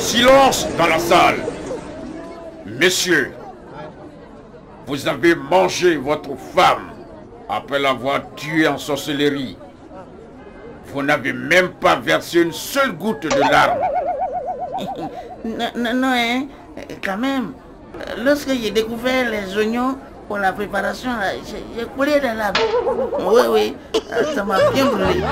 Silence dans la salle. Messieurs, vous avez mangé votre femme après l'avoir tuée en sorcellerie. Vous n'avez même pas versé une seule goutte de larmes. Non, non, hein, quand même. Lorsque j'ai découvert les oignons pour la préparation, j'ai coulé des larmes. Oui, oui, ça m'a bien brûlé.